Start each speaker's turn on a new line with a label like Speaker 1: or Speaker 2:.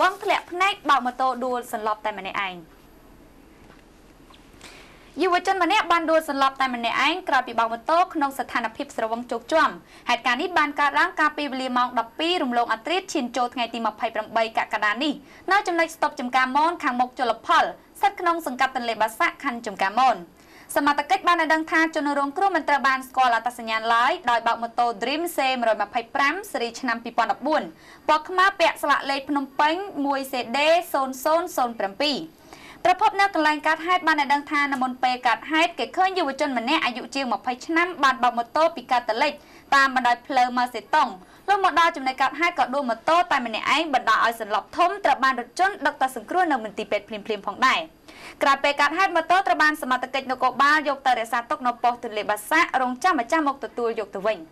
Speaker 1: វឹងធ្លាក់ភ្នែកបើកម៉ូតូដួលសន្លប់តែម្នាក់ឯងយុវជនម្នាក់បានដួលសន្លប់តែម្នាក់ឯងក្រោយពីបើកម៉ូតូក្នុងស្ថានភាពស្រវឹងជោគជាំហេតុការណ៍នេះបានកើតឡើងកាលពីវេលាម៉ោង12រំលងអត្រាឈានចូលថ្ងៃទី28កក្កដានេះនៅចំណុចស្តុបចំការមនខាងមុខជលផលស្ថិតក្នុងសង្កាត់ទន្លេបាសាក់ខណ្ឌចំការមន សមត្ថកិច្ចបានឲ្យដឹងថាជនរងគ្រោះមិនត្រូវបានស្គាល់អត្តសញ្ញាណឡើយដោយបើកម៉ូតូ Dream C125 ស៊េរីឆ្នាំ2014ពណ៌ខ្មៅពាក់ស្លាកលេខភ្នំពេញ 1CD 0007 ប្រពន្ធនៅកន្លែងកាត់ហេតុបានឲ្យដឹងថានៅមុនពេលកាត់ហេតុគេឃើញយុវជនម្នាក់អាយុជាង20ឆ្នាំបានបើកម៉ូតូពីកាតាលិចតាមបណ្ដោយផ្លូវម៉ាសេតុង លុះមកដល់ចំណុចកាត់ហេតុក៏ដួលម៉ូតូតែម្នាក់ឯងបណ្ដាលឲ្យសន្លប់ធំត្រូវបានរថយន្តដឹកទៅសង្គ្រោះនៅមន្ទីរពេទ្យភ្លាមៗផងដែរក្រោយពេលកាត់ហេតុម៉ូតូត្រូវបានសមត្ថកិច្ចនគរបាលយកទៅរក្សាទុកនៅប៉ុស្តិ៍ទន្លេបាសាក់រងចាំម្ចាស់មកទទួលយកទៅវិញ។